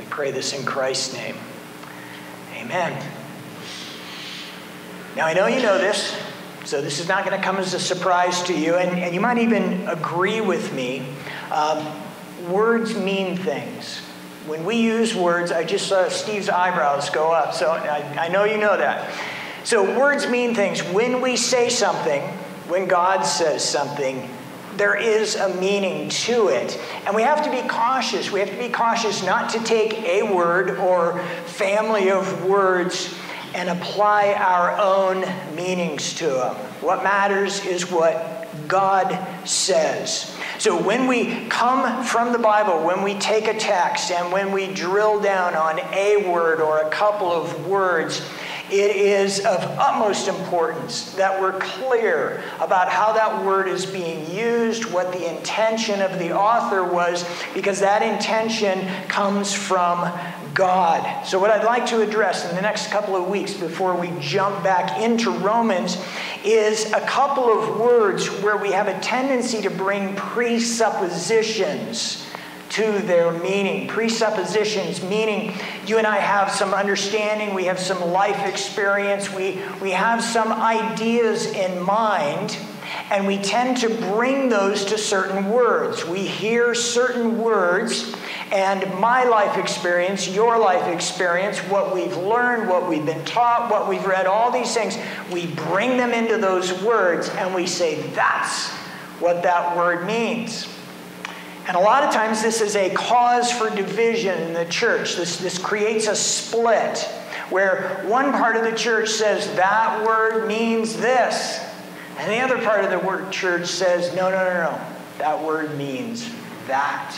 We pray this in Christ's name. Amen. Now, I know you know this, so this is not going to come as a surprise to you, and, and you might even agree with me. Um, words mean things. When we use words, I just saw Steve's eyebrows go up, so I, I know you know that. So, words mean things. When we say something, when God says something, there is a meaning to it. And we have to be cautious. We have to be cautious not to take a word or family of words and apply our own meanings to them. What matters is what God says. So when we come from the Bible, when we take a text and when we drill down on a word or a couple of words, it is of utmost importance that we're clear about how that word is being used, what the intention of the author was, because that intention comes from God. So, what I'd like to address in the next couple of weeks before we jump back into Romans is a couple of words where we have a tendency to bring presuppositions to their meaning. Presuppositions, meaning you and I have some understanding, we have some life experience, we, we have some ideas in mind, and we tend to bring those to certain words. We hear certain words, and my life experience, your life experience, what we've learned, what we've been taught, what we've read, all these things, we bring them into those words and we say, that's what that word means. And a lot of times, this is a cause for division in the church. This, this creates a split where one part of the church says that word means this, and the other part of the word church says, no, no, no, no, that word means that.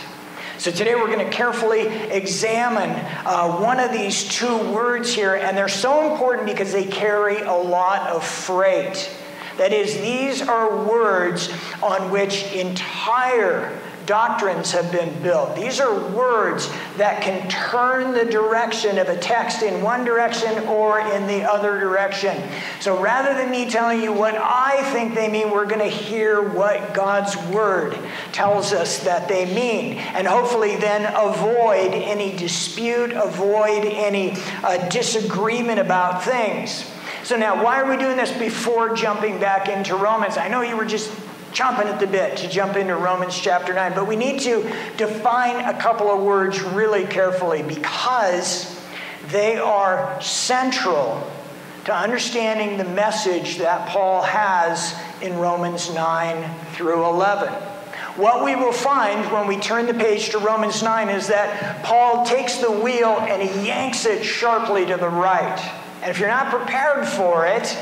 So today we're going to carefully examine uh, one of these two words here, and they're so important because they carry a lot of freight. That is, these are words on which entire doctrines have been built. These are words that can turn the direction of a text in one direction or in the other direction. So rather than me telling you what I think they mean, we're going to hear what God's Word tells us that they mean. And hopefully then avoid any dispute, avoid any uh, disagreement about things. So now, why are we doing this before jumping back into Romans? I know you were just chomping at the bit to jump into Romans chapter 9. But we need to define a couple of words really carefully because they are central to understanding the message that Paul has in Romans 9 through 11. What we will find when we turn the page to Romans 9 is that Paul takes the wheel and he yanks it sharply to the right. And if you're not prepared for it,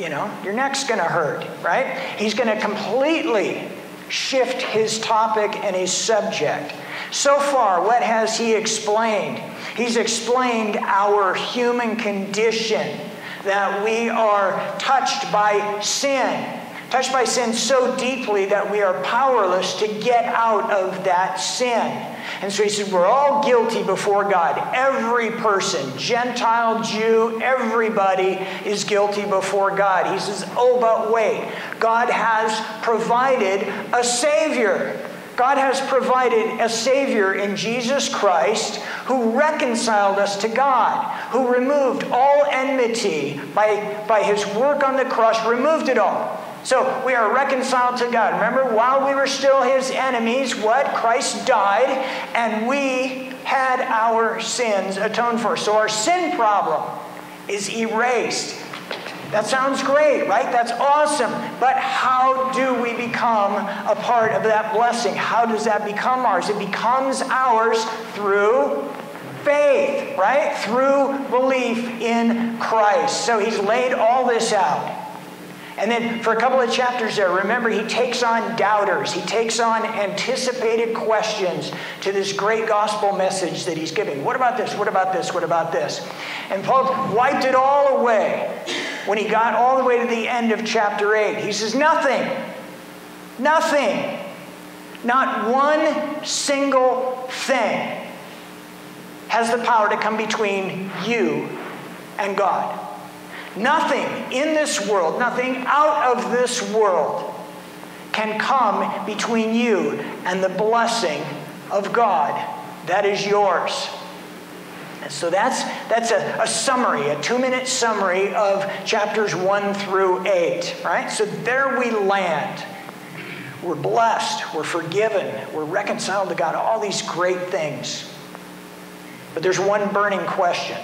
you know, your neck's going to hurt, right? He's going to completely shift his topic and his subject. So far, what has he explained? He's explained our human condition, that we are touched by sin touched by sin so deeply that we are powerless to get out of that sin. And so he said, We're all guilty before God. Every person, Gentile, Jew, everybody is guilty before God. He says, Oh, but wait, God has provided a Savior. God has provided a Savior in Jesus Christ who reconciled us to God, who removed all enmity by, by his work on the cross, removed it all. So we are reconciled to God. Remember, while we were still his enemies, what? Christ died, and we had our sins atoned for. So our sin problem is erased. That sounds great, right? That's awesome. But how do we become a part of that blessing? How does that become ours? It becomes ours through faith, right? Through belief in Christ. So he's laid all this out. And then for a couple of chapters there, remember, he takes on doubters. He takes on anticipated questions to this great gospel message that he's giving. What about this? What about this? What about this? And Paul wiped it all away when he got all the way to the end of chapter 8. He says, Nothing. Nothing. Not one single thing has the power to come between you and God. Nothing in this world, nothing out of this world can come between you and the blessing of God that is yours. And so that's, that's a, a summary, a two minute summary of chapters 1 through 8, right? So there we land. We're blessed, we're forgiven, we're reconciled to God, all these great things. But there's one burning question.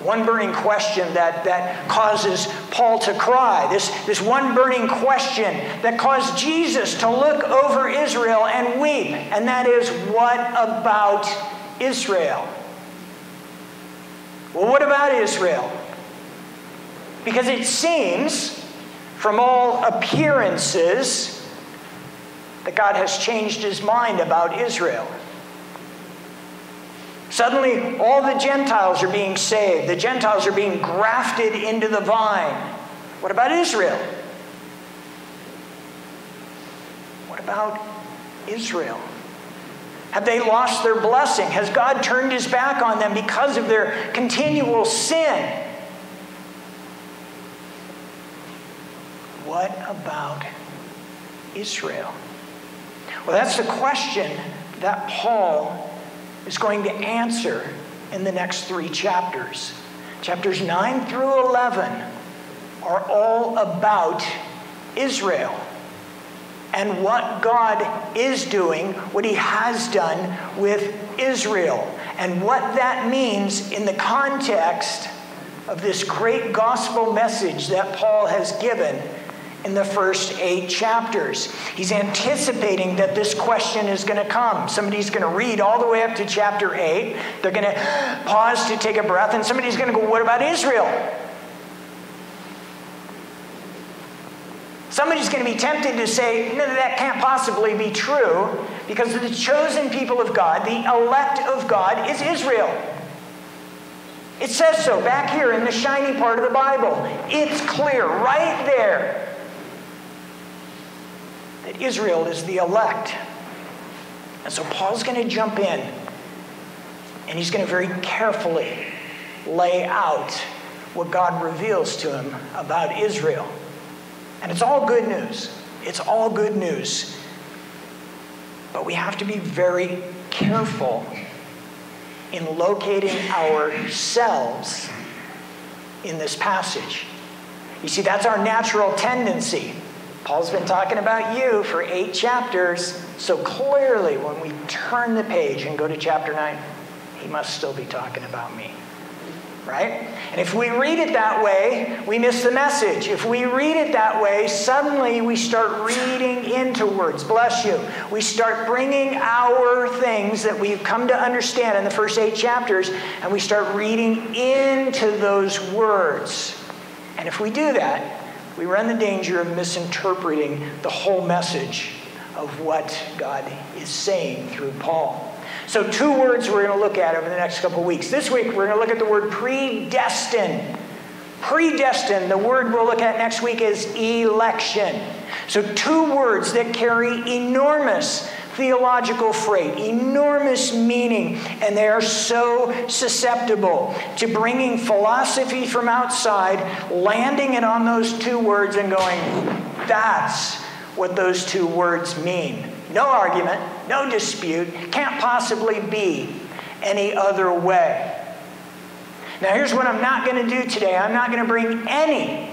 One burning question that, that causes Paul to cry. This, this one burning question that caused Jesus to look over Israel and weep. And that is, what about Israel? Well, what about Israel? Because it seems, from all appearances, that God has changed his mind about Israel. Suddenly, all the Gentiles are being saved. The Gentiles are being grafted into the vine. What about Israel? What about Israel? Have they lost their blessing? Has God turned his back on them because of their continual sin? What about Israel? Well, that's the question that Paul is going to answer in the next three chapters. Chapters 9 through 11 are all about Israel and what God is doing, what He has done with Israel, and what that means in the context of this great gospel message that Paul has given in the first eight chapters. He's anticipating that this question is going to come. Somebody's going to read all the way up to chapter 8. They're going to pause to take a breath, and somebody's going to go, What about Israel? Somebody's going to be tempted to say, No, that can't possibly be true because the chosen people of God, the elect of God, is Israel. It says so back here in the shiny part of the Bible. It's clear right there that Israel is the elect. And so Paul's going to jump in and he's going to very carefully lay out what God reveals to him about Israel. And it's all good news. It's all good news. But we have to be very careful in locating ourselves in this passage. You see, that's our natural tendency. Paul's been talking about you for eight chapters, so clearly when we turn the page and go to chapter 9, he must still be talking about me. Right? And if we read it that way, we miss the message. If we read it that way, suddenly we start reading into words. Bless you. We start bringing our things that we've come to understand in the first eight chapters, and we start reading into those words. And if we do that, we run the danger of misinterpreting the whole message of what God is saying through Paul. So, two words we're going to look at over the next couple weeks. This week, we're going to look at the word predestined. Predestined, the word we'll look at next week is election. So, two words that carry enormous theological freight, enormous meaning, and they are so susceptible to bringing philosophy from outside, landing it on those two words, and going, that's what those two words mean. No argument, no dispute, can't possibly be any other way. Now, here's what I'm not going to do today I'm not going to bring any,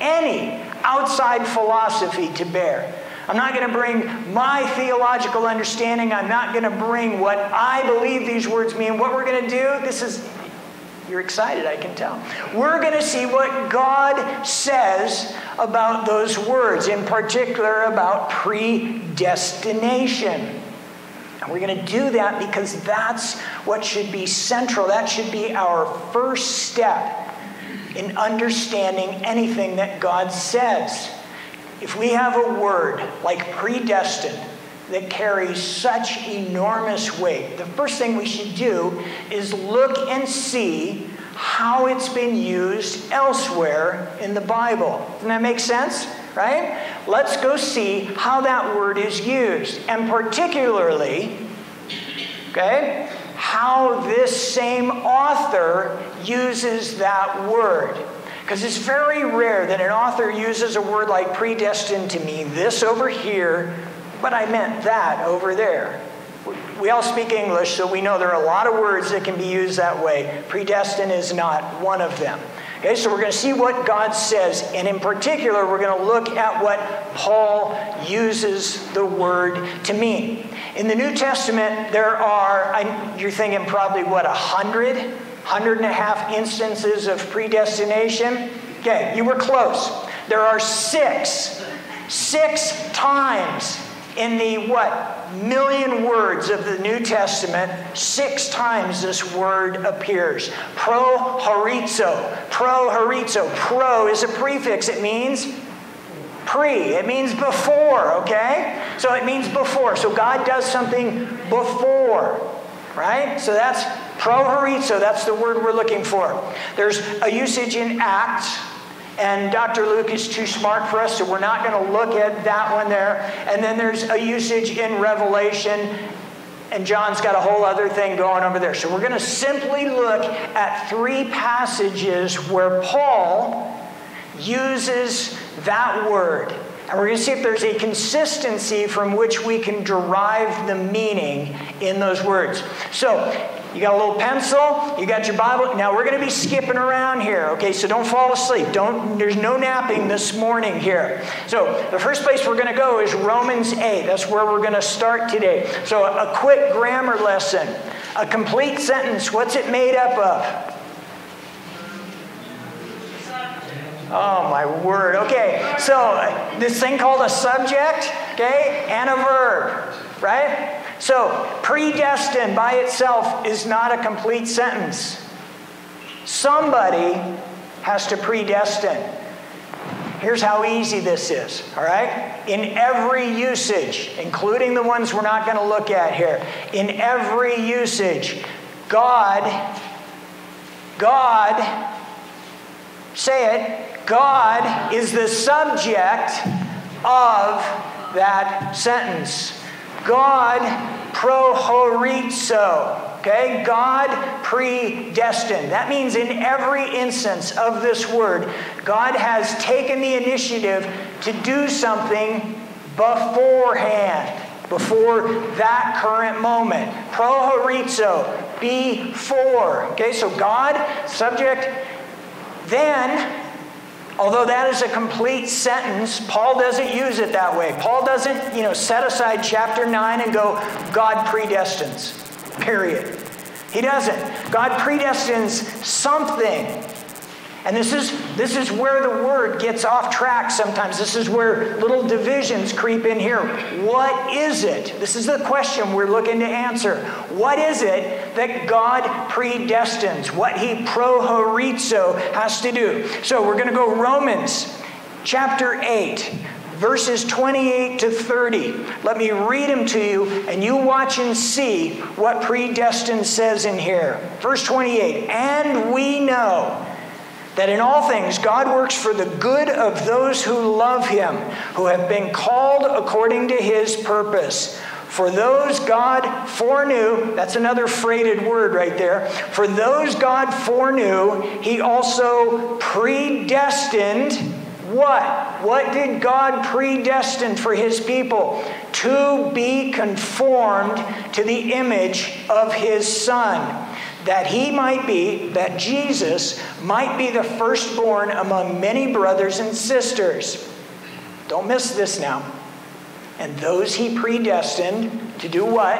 any outside philosophy to bear. I'm not going to bring my theological understanding. I'm not going to bring what I believe these words mean. What we're going to do, this is, you're excited, I can tell. We're going to see what God says about those words, in particular about predestination. And we're going to do that because that's what should be central. That should be our first step in understanding anything that God says. If we have a word like predestined that carries such enormous weight, the first thing we should do is look and see how it's been used elsewhere in the Bible. Doesn't that make sense? Right? Let's go see how that word is used. And particularly, okay, how this same author uses that word. Because it's very rare that an author uses a word like predestined to mean this over here, but I meant that over there. we all speak English, so we know there are a lot of words that can be used that way. Predestined is not one of them. Okay, so we're going to see what God says, and in particular, we're going to look at what Paul uses the word to mean. In the New Testament, there are, you're thinking probably what, a hundred, hundred and a half instances of predestination? Okay, you were close. There are six, six times in the what? Million words of the New Testament, six times this word appears. Pro horizo. Pro horizo. Pro is a prefix. It means pre. It means before, okay? So it means before. So God does something before, right? So that's pro horizo. That's the word we're looking for. There's a usage in Acts and Dr. Luke is too smart for us, so we're not going to look at that one there. And then there's a usage in Revelation, and John's got a whole other thing going over there. So we're going to simply look at three passages where Paul uses that word. And we're going to see if there's a consistency from which we can derive the meaning in those words. So, you got a little pencil, you got your Bible. Now we're going to be skipping around here, okay? So don't fall asleep. Don't there's no napping this morning here. So the first place we're going to go is Romans 8. That's where we're going to start today. So a quick grammar lesson. A complete sentence, what's it made up of? Oh, my word. Okay, so this thing called a subject, okay, and a verb, right? So, predestined by itself is not a complete sentence. Somebody has to predestine. Here's how easy this is, all right? In every usage, including the ones we're not going to look at here, in every usage, God, God, say it, God is the subject of that sentence. God prohorizo. Okay? God predestined. That means in every instance of this word, God has taken the initiative to do something beforehand, before that current moment. Prohorizo, before. Okay, so God, subject, then Although that is a complete sentence, Paul doesn't use it that way. Paul doesn't, you know, set aside chapter 9 and go, God predestines, period. He doesn't. God predestines something and this is, this is where the word gets off track sometimes. This is where little divisions creep in here. What is it? This is the question we're looking to answer. What is it that God predestines? What he prohorizo has to do? So we're going to go Romans chapter 8 verses 28 to 30. Let me read them to you, and you watch and see what predestined says in here. Verse 28 And we know that in all things God works for the good of those who love him, who have been called according to his purpose. For those God foreknew, that's another freighted word right there. For those God foreknew, he also predestined what? What did God predestine for his people? To be conformed to the image of his son that he might be, that Jesus might be the firstborn among many brothers and sisters. Don't miss this now. And those he predestined to do what?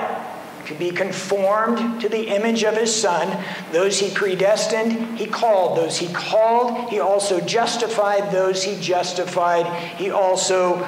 To be conformed to the image of his son. Those he predestined, he called. Those he called, he also justified. Those he justified, he also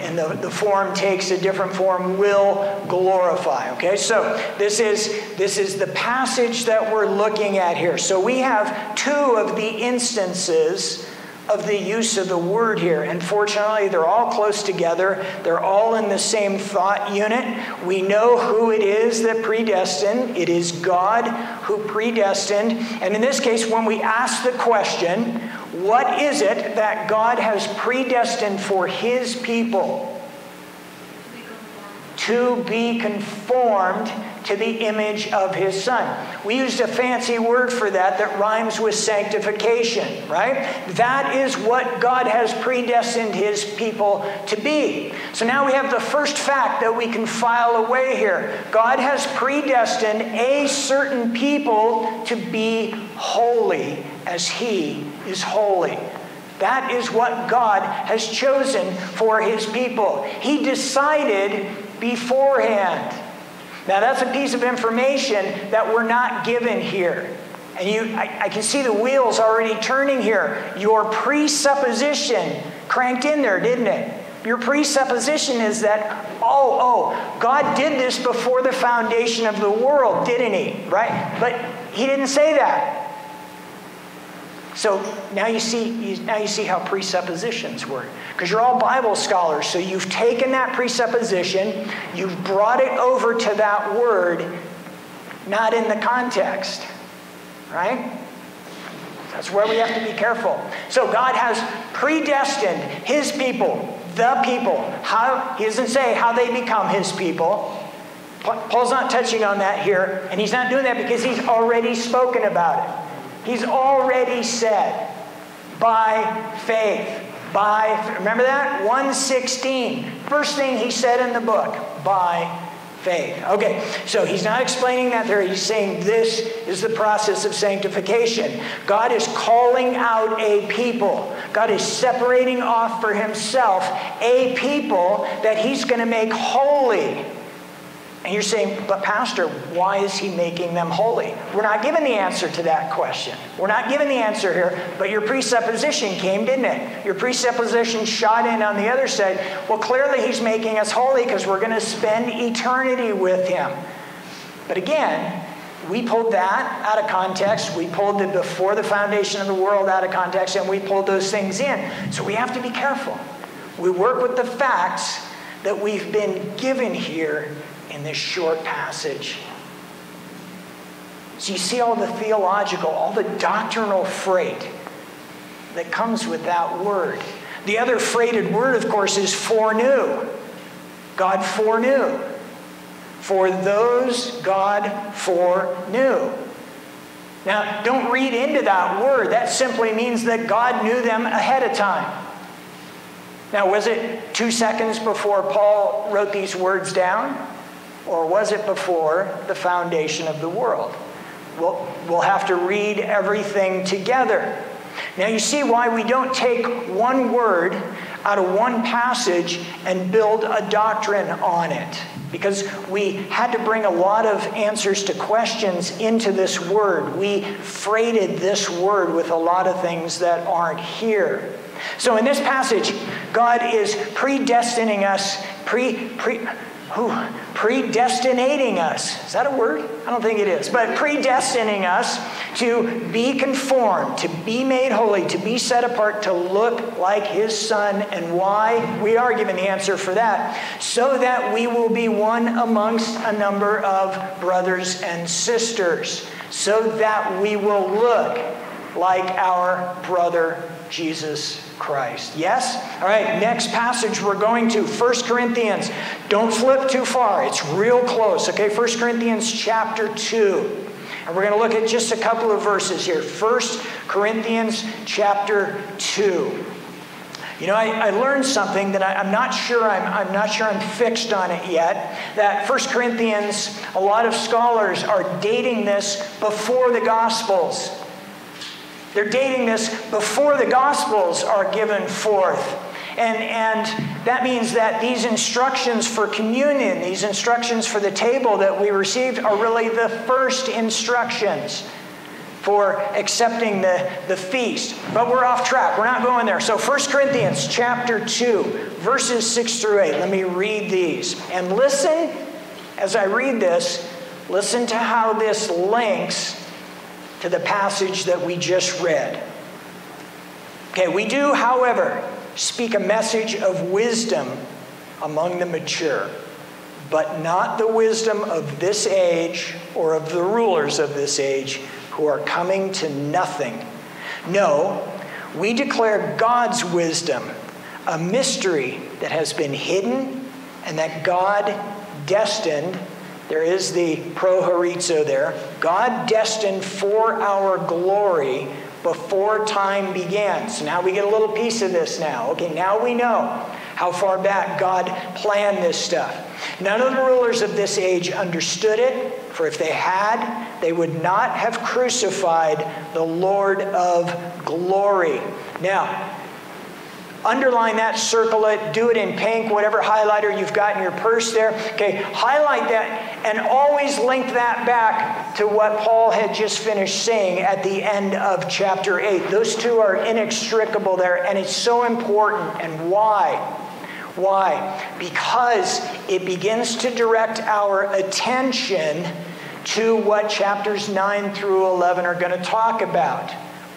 and the, the form takes a different form will glorify okay? So this is this is the passage that we're looking at here. So we have two of the instances of the use of the word here. And fortunately they're all close together. They're all in the same thought unit. We know who it is that predestined. It is god who predestined. And in this case when we ask the question what is it that God has predestined for His people? to be conformed to the image of his son. We used a fancy word for that that rhymes with sanctification, right? That is what God has predestined his people to be. So now we have the first fact that we can file away here. God has predestined a certain people to be holy as he is holy. That is what God has chosen for his people. He decided beforehand. Now, that's a piece of information that we're not given here. And you, I, I, can see the wheels already turning here. Your presupposition cranked in there, didn't it? Your presupposition is that, oh, oh, God did this before the foundation of the world, didn't He? Right? But He didn't say that. So now you see, now you see how presuppositions work. Because you're all Bible scholars, so you've taken that presupposition, you've brought it over to that word, not in the context. Right? That's where we have to be careful. So God has predestined his people, the people. How he doesn't say how they become his people. Paul's not touching on that here, and he's not doing that because he's already spoken about it. He's already said, by faith. By, remember that? 116. First thing he said in the book, by faith. Okay, so he's not explaining that there. He's saying this is the process of sanctification. God is calling out a people. God is separating off for himself a people that he's going to make holy. And you're saying, but Pastor, why is he making them holy? We're not given the answer to that question. We're not given the answer here, but your presupposition came, didn't it? Your presupposition shot in on the other side. Well, clearly he's making us holy because we're going to spend eternity with him. But again, we pulled that out of context. We pulled the before the foundation of the world out of context, and we pulled those things in. So we have to be careful. We work with the facts that we've been given here in this short passage. So you see all the theological, all the doctrinal freight that comes with that word. The other freighted word, of course, is foreknew. God foreknew. For those God foreknew. Now, don't read into that word. That simply means that God knew them ahead of time. Now, was it two seconds before Paul wrote these words down? Or was it before the foundation of the world? We'll, we'll have to read everything together. Now, you see why we don't take one word out of one passage and build a doctrine on it. Because we had to bring a lot of answers to questions into this word. We freighted this word with a lot of things that aren't here. So, in this passage, God is predestining us, pre, pre, who predestinating us. Is that a word? I don't think it is. But predestining us to be conformed, to be made holy, to be set apart, to look like his son. And why? We are given the answer for that. So that we will be one amongst a number of brothers and sisters. So that we will look like our brother Jesus Christ. Yes? All right, next passage we're going to 1 Corinthians. Don't flip too far. It's real close. Okay, 1 Corinthians chapter 2. And we're going to look at just a couple of verses here. 1 Corinthians chapter 2. You know, I, I learned something that I, am not sure I'm, I'm not sure I'm fixed on it yet. That 1 Corinthians, a lot of scholars are dating this before the Gospels. They're dating this before the Gospels are given forth. And, and that means that these instructions for communion, these instructions for the table that we received, are really the first instructions for accepting the, the feast. But we're off track. We're not going there. So 1 Corinthians chapter 2, verses 6 through 8. Let me read these. And listen, as I read this, listen to how this links to the passage that we just read. Okay, we do, however, speak a message of wisdom among the mature, but not the wisdom of this age or of the rulers of this age who are coming to nothing. No, we declare God's wisdom, a mystery that has been hidden and that God destined, there is the prohorizo there, God destined for our glory before time began. So now we get a little piece of this now. Okay, now we know how far back God planned this stuff. None of the rulers of this age understood it, for if they had, they would not have crucified the Lord of glory. Now, underline that, circle it, do it in pink, whatever highlighter you've got in your purse there. Okay, highlight that and always link that back to what Paul had just finished saying at the end of chapter 8. Those two are inextricable there, and it's so important. And why? Why? Because it begins to direct our attention to what chapters 9 through 11 are going to talk about.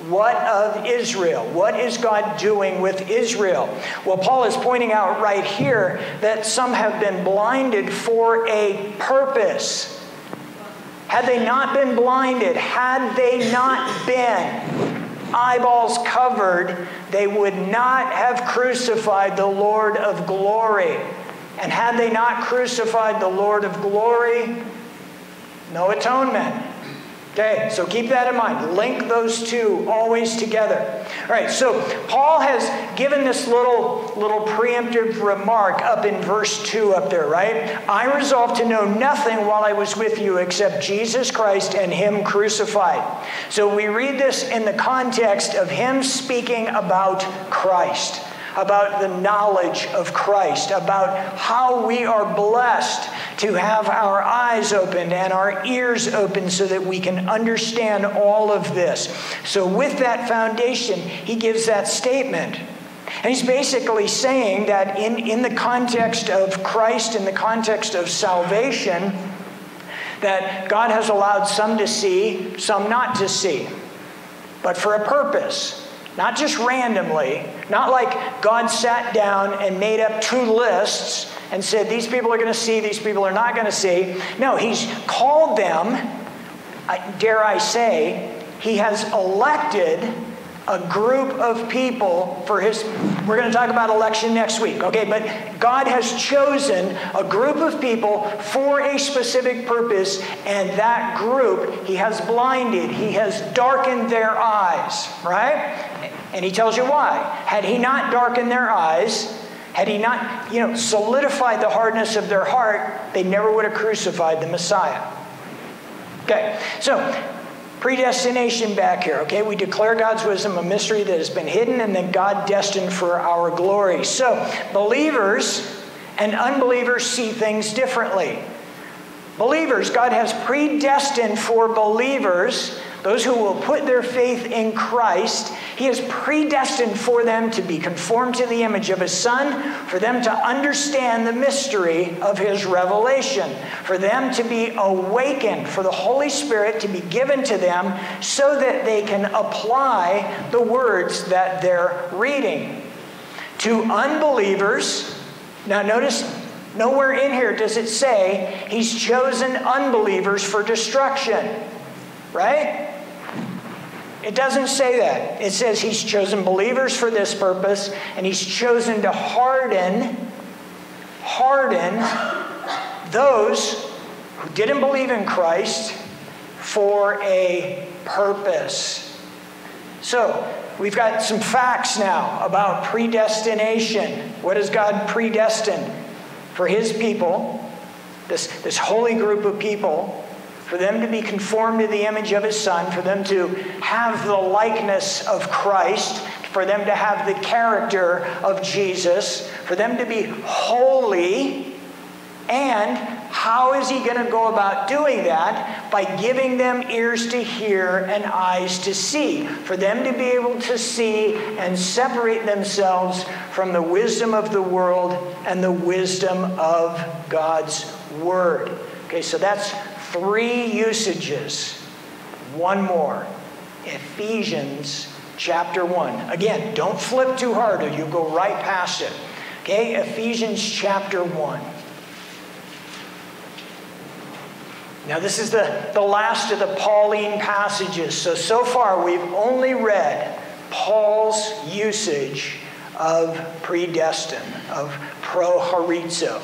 What of Israel? What is God doing with Israel? Well, Paul is pointing out right here that some have been blinded for a purpose. Had they not been blinded, had they not been eyeballs covered, they would not have crucified the Lord of glory. And had they not crucified the Lord of glory, no atonement. Okay, so keep that in mind. Link those two always together. All right, so Paul has given this little little preemptive remark up in verse 2 up there, right? I resolved to know nothing while I was with you except Jesus Christ and him crucified. So we read this in the context of him speaking about Christ about the knowledge of Christ, about how we are blessed to have our eyes opened and our ears open so that we can understand all of this. So, with that foundation, he gives that statement. And he's basically saying that in, in the context of Christ, in the context of salvation, that God has allowed some to see, some not to see, but for a purpose. Not just randomly, not like God sat down and made up two lists and said, These people are going to see, these people are not going to see. No, He's called them, dare I say, He has elected a group of people for his we're going to talk about election next week okay? But god has chosen a group of people for a specific purpose and that group he has blinded he has darkened their eyes right and he tells you why had he not darkened their eyes had he not you know solidified the hardness of their heart they never would have crucified the messiah okay so predestination back here, okay? We declare God's wisdom a mystery that has been hidden and that God destined for our glory. So, believers and unbelievers see things differently. Believers, God has predestined for believers those who will put their faith in Christ, He is predestined for them to be conformed to the image of His Son, for them to understand the mystery of His revelation, for them to be awakened, for the Holy Spirit to be given to them so that they can apply the words that they're reading. To unbelievers, now notice nowhere in here does it say He's chosen unbelievers for destruction, right? It doesn't say that. It says he's chosen believers for this purpose, and he's chosen to harden, harden those who didn't believe in Christ for a purpose. So, we've got some facts now about predestination. What has God predestined for his people, this, this holy group of people? For them to be conformed to the image of his son, for them to have the likeness of Christ, for them to have the character of Jesus, for them to be holy. And how is he going to go about doing that? By giving them ears to hear and eyes to see, for them to be able to see and separate themselves from the wisdom of the world and the wisdom of God's Word. Okay, so that's three usages. One more Ephesians chapter 1. Again, don't flip too hard or you go right past it. Okay, Ephesians chapter 1. Now, this is the, the last of the Pauline passages. So, so far, we've only read Paul's usage of predestined, of prohorizo.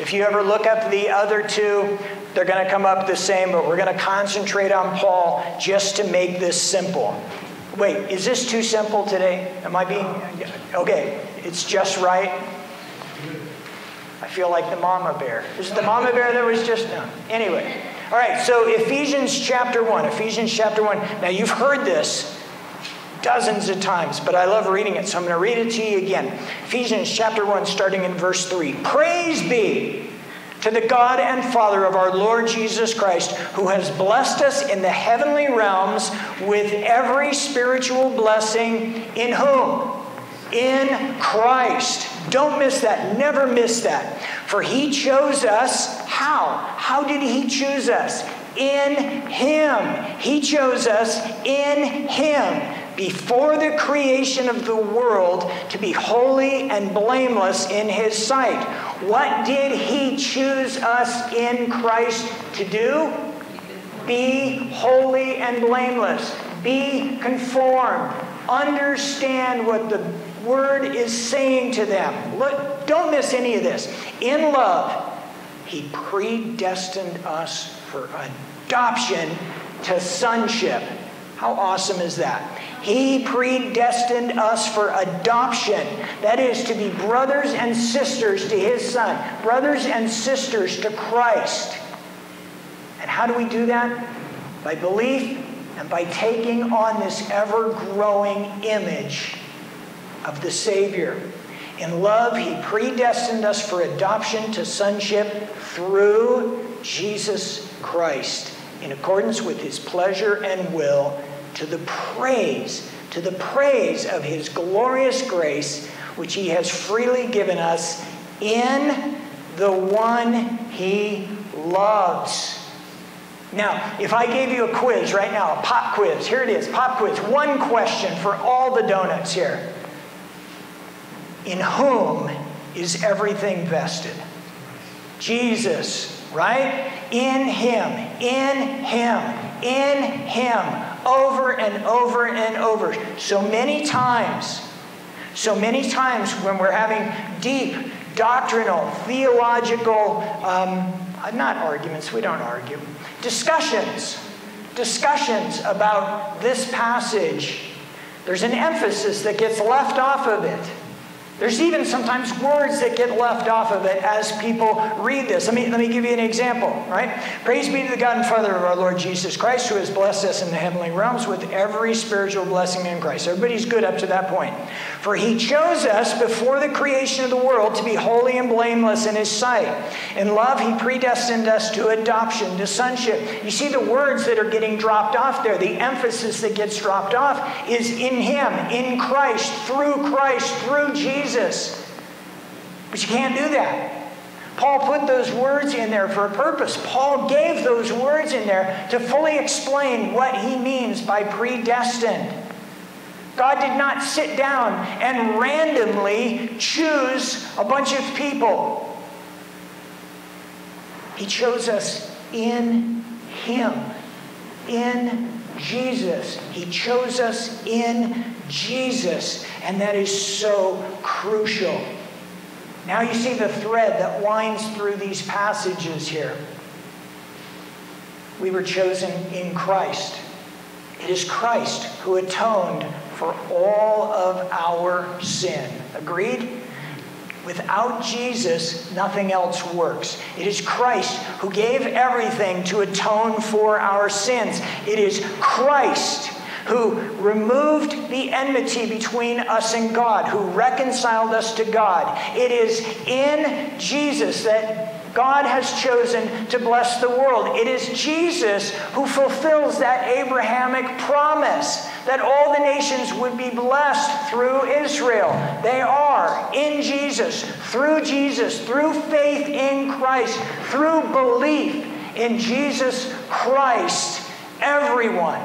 If you ever look up the other two, they're going to come up the same, but we're going to concentrate on Paul just to make this simple. Wait, is this too simple today? Am I being. Okay, it's just right. I feel like the mama bear. Is it the mama bear that was just. No. Anyway. All right, so Ephesians chapter 1. Ephesians chapter 1. Now, you've heard this dozens of times, but I love reading it, so I'm going to read it to you again. Ephesians chapter 1, starting in verse 3. Praise be to the God and Father of our Lord Jesus Christ, who has blessed us in the heavenly realms with every spiritual blessing in whom? In Christ. Don't miss that. Never miss that. For he chose us. How? How did he choose us? In him. He chose us in him before the creation of the world to be holy and blameless in his sight. What did he choose us in Christ to do? Be holy and blameless. Be conformed. Understand what the word is saying to them. Look, don't miss any of this. In love, he predestined us for adoption to sonship. How awesome is that? He predestined us for adoption. That is, to be brothers and sisters to His Son, brothers and sisters to Christ. And how do we do that? By belief and by taking on this ever growing image of the Savior. In love, He predestined us for adoption to sonship through Jesus Christ, in accordance with His pleasure and will to the praise, to the praise of his glorious grace, which he has freely given us in the one he loves. Now, if I gave you a quiz right now, a pop quiz, here it is, pop quiz, one question for all the donuts here. In whom is everything vested? Jesus, right? In him, in him, in him over and over and over. So many times, so many times when we're having deep doctrinal, theological, um, not arguments, we don't argue, discussions, discussions about this passage, there's an emphasis that gets left off of it. There's even sometimes words that get left off of it as people read this. Let me, let me give you an example, right? Praise be to the God and Father of our Lord Jesus Christ, who has blessed us in the heavenly realms with every spiritual blessing in Christ. Everybody's good up to that point. For he chose us before the creation of the world to be holy and blameless in his sight. In love, he predestined us to adoption, to sonship. You see the words that are getting dropped off there, the emphasis that gets dropped off is in him, in Christ, through Christ, through Jesus. Jesus. But you can't do that. Paul put those words in there for a purpose. Paul gave those words in there to fully explain what he means by predestined. God did not sit down and randomly choose a bunch of people. He chose us in Him, in Jesus. He chose us in Jesus. And that is so crucial. Now you see the thread that winds through these passages here. We were chosen in Christ. It is Christ who atoned for all of our sin. Agreed? Without Jesus, nothing else works. It is Christ who gave everything to atone for our sins. It is Christ who removed the enmity between us and God, who reconciled us to God. It is in Jesus that God has chosen to bless the world. It is Jesus who fulfills that Abrahamic promise that all the nations would be blessed through Israel. They are in Jesus, through Jesus, through faith in Christ, through belief in Jesus Christ. Everyone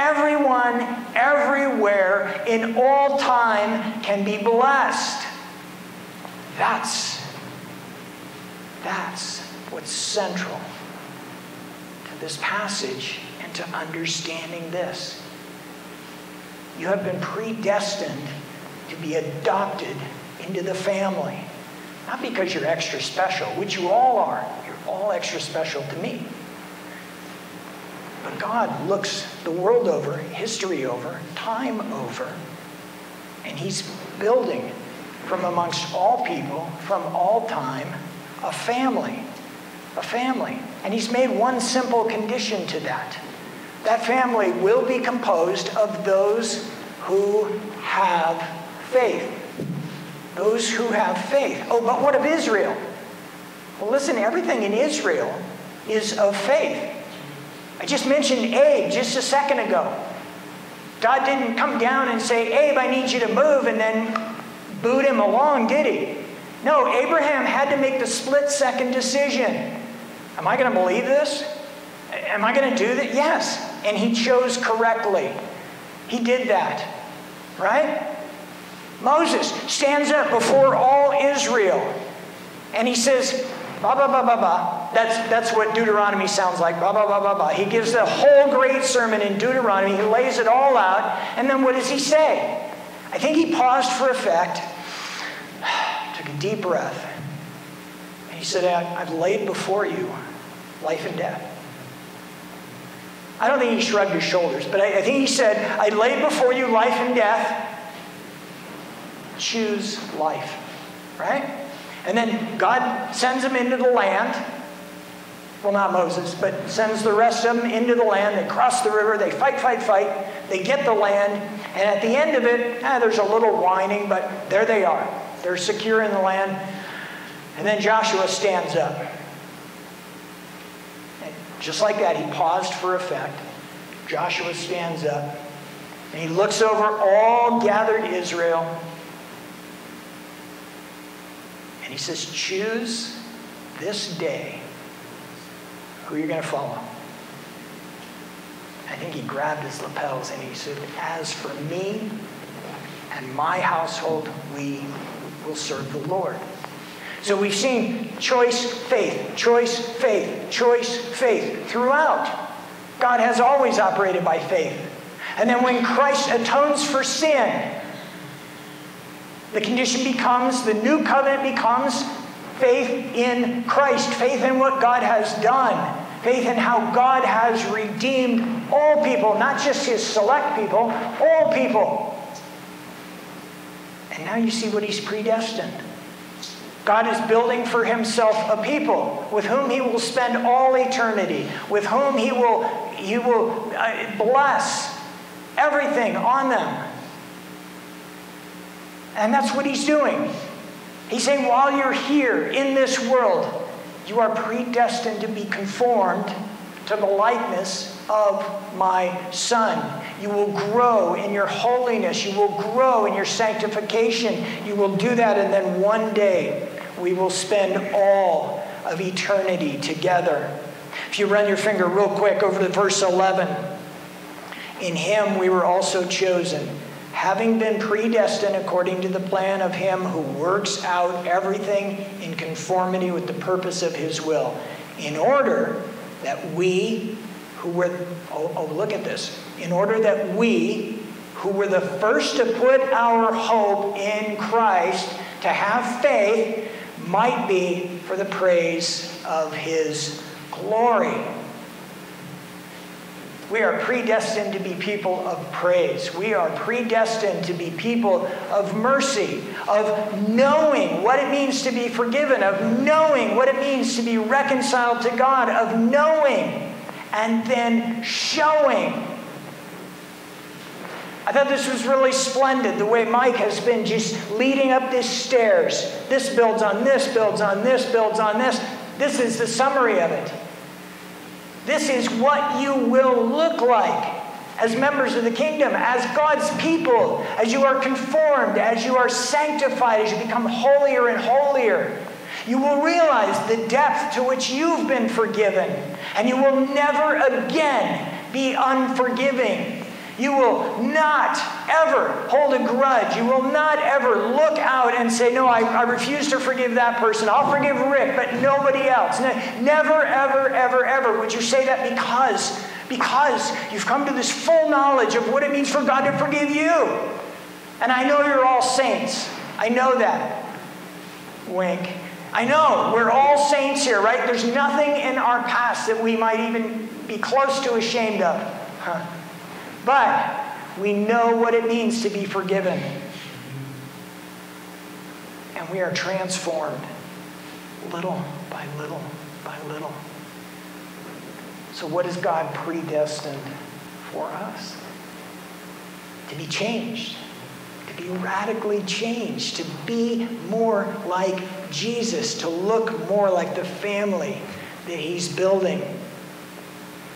Everyone, everywhere, in all time can be blessed. That's, that's what's central to this passage and to understanding this. You have been predestined to be adopted into the family. Not because you're extra special, which you all are. You're all extra special to me. But God looks the world over, history over, time over, and He's building from amongst all people, from all time, a family. A family. And He's made one simple condition to that. That family will be composed of those who have faith. Those who have faith. Oh, but what of Israel? Well, listen, everything in Israel is of faith. I just mentioned Abe just a second ago. God didn't come down and say, Abe, I need you to move, and then boot him along, did he? No, Abraham had to make the split second decision. Am I going to believe this? Am I going to do that? Yes. And he chose correctly. He did that. Right? Moses stands up before all Israel and he says, Ba ba ba ba ba. That's, that's what Deuteronomy sounds like. Ba ba ba ba ba. He gives the whole great sermon in Deuteronomy. He lays it all out. And then what does he say? I think he paused for effect, took a deep breath, and he said, I've laid before you life and death. I don't think he shrugged his shoulders, but I, I think he said, I laid before you life and death. Choose life. Right? And then God sends him into the land. Well, not Moses, but sends the rest of them into the land. They cross the river. They fight, fight, fight. They get the land. And at the end of it, eh, there's a little whining, but there they are. They're secure in the land. And then Joshua stands up. And just like that, he paused for effect. Joshua stands up. And he looks over all gathered Israel and he says, Choose this day who you're going to follow. I think he grabbed his lapels and he said, As for me and my household, we will serve the Lord. So we've seen choice, faith, choice, faith, choice, faith throughout. God has always operated by faith. And then when Christ atones for sin, the condition becomes, the new covenant becomes faith in Christ, faith in what God has done, faith in how God has redeemed all people, not just his select people, all people. And now you see what he's predestined. God is building for himself a people with whom he will spend all eternity, with whom he will, he will uh, bless everything on them. And that's what he's doing. He's saying, while you're here in this world, you are predestined to be conformed to the likeness of my Son. You will grow in your holiness. You will grow in your sanctification. You will do that, and then one day we will spend all of eternity together. If you run your finger real quick over to verse 11, in him we were also chosen having been predestined according to the plan of Him who works out everything in conformity with the purpose of His will, in order that we, who were, oh, oh look at this, in order that we, who were the first to put our hope in Christ, to have faith, might be for the praise of His glory. We are predestined to be people of praise. We are predestined to be people of mercy, of knowing what it means to be forgiven, of knowing what it means to be reconciled to God, of knowing and then showing. I thought this was really splendid the way Mike has been just leading up these stairs. This builds on this, builds on this, builds on this. This is the summary of it. This is what you will look like as members of the kingdom, as God's people, as you are conformed, as you are sanctified, as you become holier and holier. You will realize the depth to which you've been forgiven, and you will never again be unforgiving. You will not ever hold a grudge. You will not ever look out and say, No, I, I refuse to forgive that person. I'll forgive Rick, but nobody else. Never, ever, ever, ever would you say that because, because you've come to this full knowledge of what it means for God to forgive you. And I know you're all saints. I know that. wink. I know, we're all saints here, right? There's nothing in our past that we might even be close to ashamed of. Huh. But we know what it means to be forgiven. And we are transformed little by little by little. So, what is God predestined for us? To be changed, to be radically changed, to be more like Jesus, to look more like the family that He's building.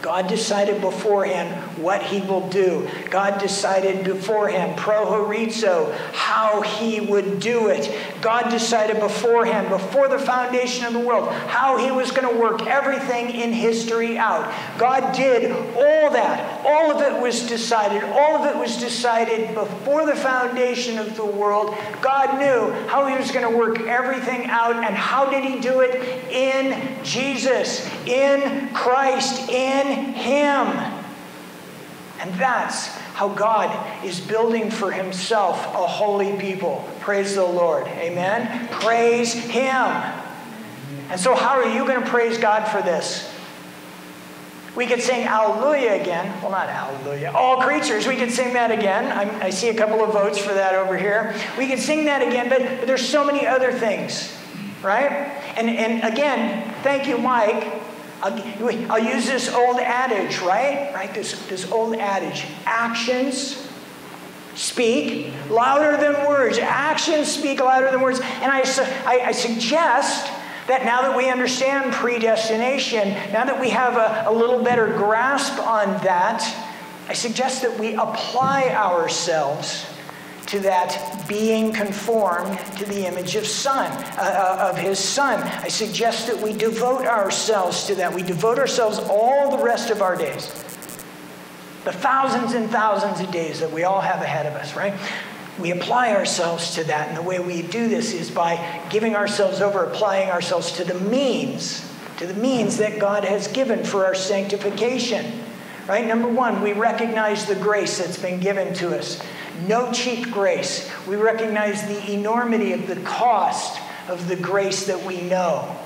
God decided beforehand what he will do. God decided beforehand, pro horizo, how he would do it. God decided beforehand, before the foundation of the world, how he was going to work everything in history out. God did all that. All of it was decided. All of it was decided before the foundation of the world. God knew how he was going to work everything out. And how did he do it? In Jesus, in Christ, in him. And that's how God is building for Himself a holy people. Praise the Lord. Amen. Praise Him. And so, how are you going to praise God for this? We could sing Alleluia again. Well, not Alleluia. All creatures. We could sing that again. I, I see a couple of votes for that over here. We could sing that again, but, but there's so many other things, right? And, and again, thank you, Mike I'll, I'll use this old adage, right? Right? This, this old adage. Actions speak louder than words. Actions speak louder than words. And I, I, I suggest that now that we understand predestination, now that we have a, a little better grasp on that, I suggest that we apply ourselves to that being conformed to the image of son uh, uh, of his son. I suggest that we devote ourselves to that. We devote ourselves all the rest of our days the thousands and thousands of days that we all have ahead of us right? We apply ourselves to that and the way we do this is by giving ourselves over applying ourselves to the means to the means that god has given for our sanctification right? Number one we recognize the grace that's been given to us no cheap grace. We recognize the enormity of the cost of the grace that we know,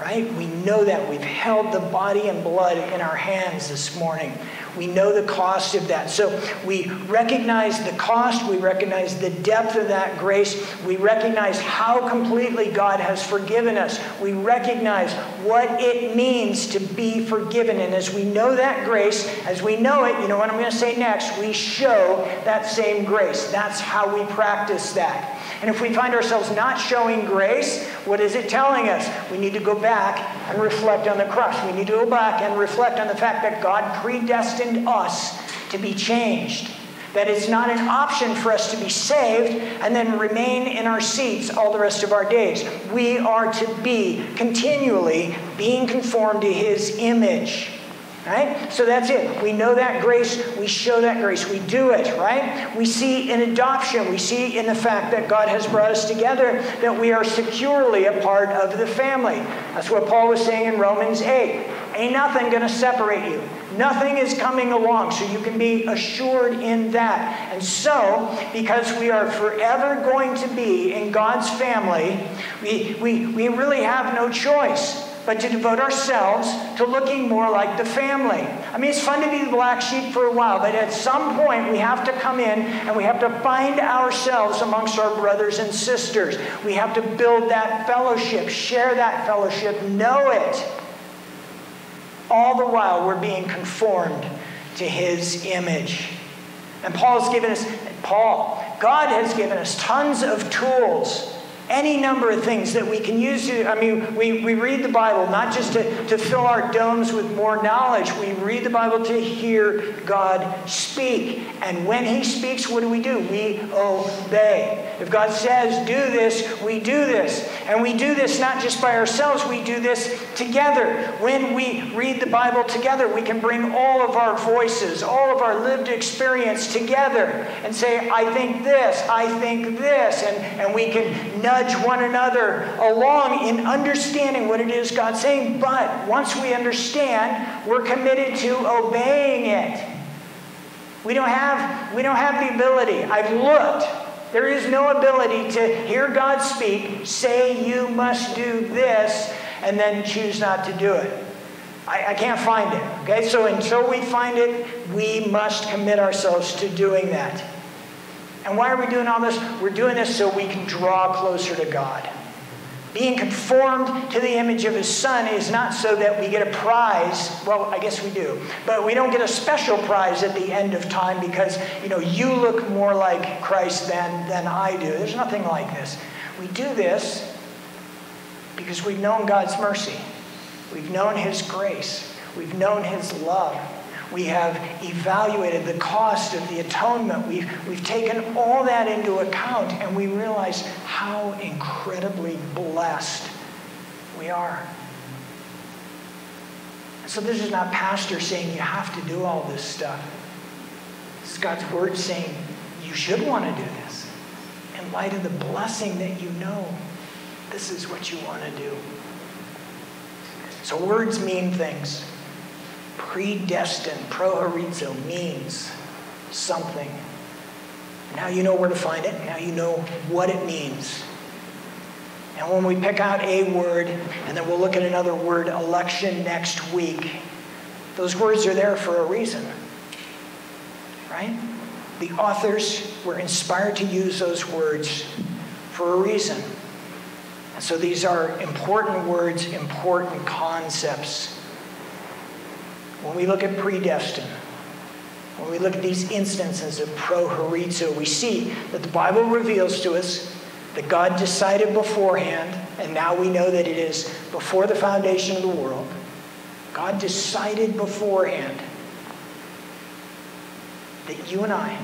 right? We know that. We've held the body and blood in our hands this morning. We know the cost of that. So we recognize the cost. We recognize the depth of that grace. We recognize how completely God has forgiven us. We recognize what it means to be forgiven. And as we know that grace, as we know it, you know what I'm going to say next? We show that same grace. That's how we practice that. And if we find ourselves not showing grace, what is it telling us? We need to go back and reflect on the cross. We need to go back and reflect on the fact that God predestined us to be changed. That it's not an option for us to be saved and then remain in our seats all the rest of our days. We are to be continually being conformed to His image. Right? So that's it. We know that grace. We show that grace. We do it, right? We see in adoption, we see in the fact that God has brought us together that we are securely a part of the family. That's what Paul was saying in Romans 8. Ain't nothing going to separate you. Nothing is coming along, so you can be assured in that. And so, because we are forever going to be in God's family, we, we, we really have no choice but to devote ourselves to looking more like the family. I mean, it's fun to be the black sheep for a while, but at some point we have to come in and we have to find ourselves amongst our brothers and sisters. We have to build that fellowship, share that fellowship, know it. All the while we're being conformed to his image. And Paul's given us, Paul, God has given us tons of tools any number of things that we can use. To, I mean, we, we read the Bible not just to, to fill our domes with more knowledge, we read the Bible to hear God speak. And when He speaks, what do we do? We obey. If God says, do this, we do this. And we do this not just by ourselves, we do this together. When we read the Bible together, we can bring all of our voices, all of our lived experience together and say, I think this, I think this. And, and we can nudge nudge one another along in understanding what it is God's saying. But once we understand, we're committed to obeying it. We don't have, we don't have the ability. I've looked. There is no ability to hear God speak, say you must do this, and then choose not to do it. I, I, can't find it. Okay, so until we find it, we must commit ourselves to doing that. And why are we doing all this? We're doing this so we can draw closer to God. Being conformed to the image of his son is not so that we get a prize. Well, I guess we do. But we don't get a special prize at the end of time because, you know, you look more like Christ than, than I do. There's nothing like this. We do this because we've known God's mercy. We've known his grace. We've known his love. We have evaluated the cost of the atonement. We've, we've taken all that into account and we realize how incredibly blessed we are. So, this is not pastor saying you have to do all this stuff. It's God's word saying you should want to do this in light of the blessing that you know. This is what you want to do. So, words mean things predestined, prohorizo, means something. Now you know where to find it. Now you know what it means. And when we pick out a word, and then we'll look at another word, election, next week, those words are there for a reason. Right? The authors were inspired to use those words for a reason. And so these are important words, important concepts when we look at predestined, when we look at these instances of prohorizo, we see that the Bible reveals to us that God decided beforehand, and now we know that it is before the foundation of the world. God decided beforehand that you and I,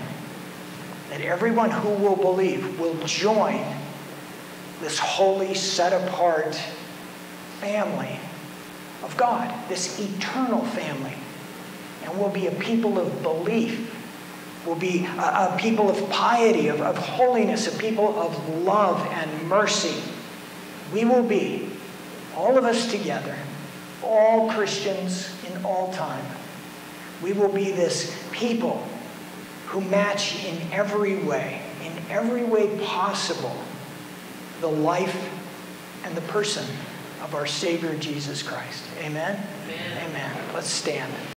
that everyone who will believe will join this holy, set apart family of God, this eternal family. And we'll be a people of belief. We'll be a, a people of piety, of, of holiness, a people of love and mercy. We will be, all of us together, all Christians in all time. We will be this people who match in every way, in every way possible, the life and the person of our Savior Jesus Christ. Amen? Amen. Amen. Let's stand.